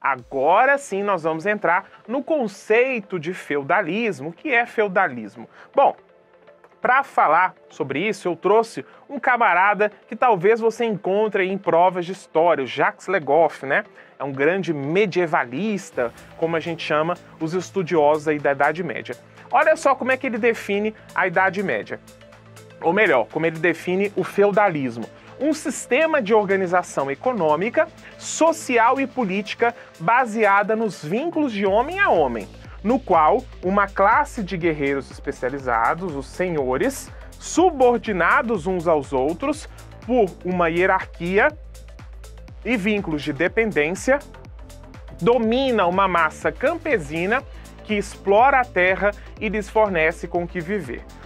Agora sim nós vamos entrar no conceito de feudalismo. O que é feudalismo? Bom, para falar sobre isso, eu trouxe um camarada que talvez você encontre em provas de história, o Jacques Legoff, né? É um grande medievalista, como a gente chama os estudiosos aí da Idade Média. Olha só como é que ele define a Idade Média. Ou melhor, como ele define o feudalismo um sistema de organização econômica, social e política baseada nos vínculos de homem a homem, no qual uma classe de guerreiros especializados, os senhores, subordinados uns aos outros por uma hierarquia e vínculos de dependência, domina uma massa campesina que explora a terra e lhes fornece com o que viver.